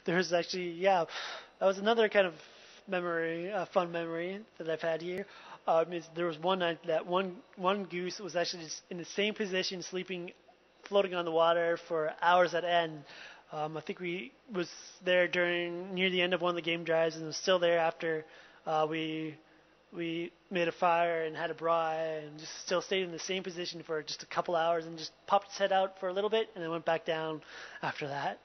there was actually yeah, that was another kind of memory, uh, fun memory that I've had here. Um, is there was one night that one one goose was actually just in the same position, sleeping, floating on the water for hours at end. Um, I think we was there during near the end of one of the game drives, and was still there after uh, we we made a fire and had a braai, and just still stayed in the same position for just a couple hours, and just popped its head out for a little bit, and then went back down after that.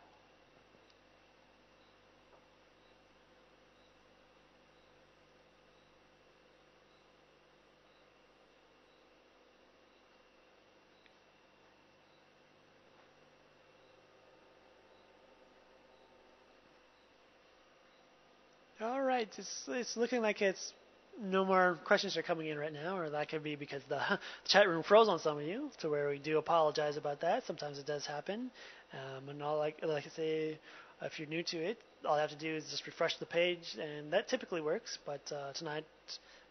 All right, it's it's looking like it's no more questions are coming in right now, or that could be because the chat room froze on some of you, to where we do apologize about that. Sometimes it does happen, um, and all like like I say, if you're new to it, all you have to do is just refresh the page, and that typically works. But uh, tonight,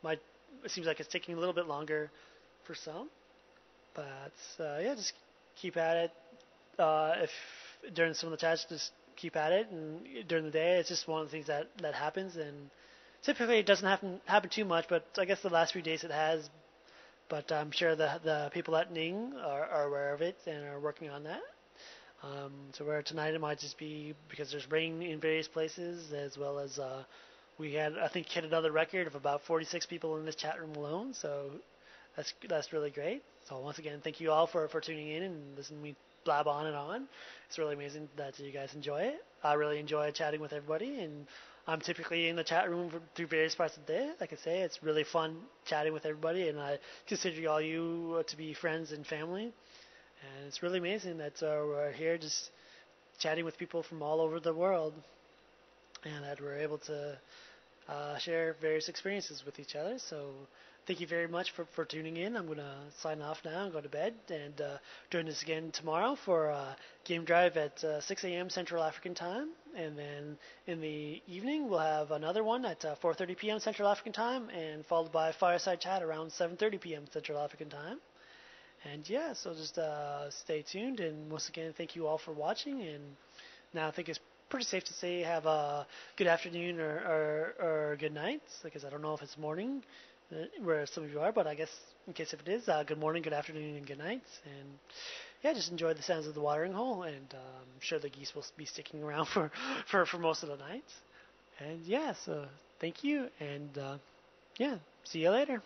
might it seems like it's taking a little bit longer for some. But uh, yeah, just keep at it. Uh, if during some of the chats, just keep at it, and during the day, it's just one of the things that that happens, and typically it doesn't happen happen too much, but I guess the last few days it has. But I'm sure the the people at Ning are, are aware of it and are working on that. Um, so where tonight it might just be because there's rain in various places, as well as uh, we had I think hit another record of about 46 people in this chat room alone. So that's that's really great. So once again, thank you all for, for tuning in and listening to me blab on and on. It's really amazing that you guys enjoy it. I really enjoy chatting with everybody, and I'm typically in the chat room for, through various parts of the day. Like I say, it's really fun chatting with everybody, and I consider all you to be friends and family. And it's really amazing that uh, we're here just chatting with people from all over the world, and that we're able to uh, share various experiences with each other. So thank you very much for, for tuning in. I'm going to sign off now and go to bed and uh, join us again tomorrow for uh, Game Drive at uh, 6 a.m. Central African Time. And then in the evening, we'll have another one at uh, 4.30 p.m. Central African Time and followed by Fireside Chat around 7.30 p.m. Central African Time. And yeah, so just uh, stay tuned. And once again, thank you all for watching. And now I think it's pretty safe to say have a good afternoon or, or, or good night, because I don't know if it's morning uh, where some of you are, but I guess in case if it is, uh, good morning, good afternoon, and good night. And yeah, just enjoy the sounds of the watering hole, and uh, I'm sure the geese will be sticking around for, for, for most of the night. And yeah, so thank you, and uh, yeah, see you later.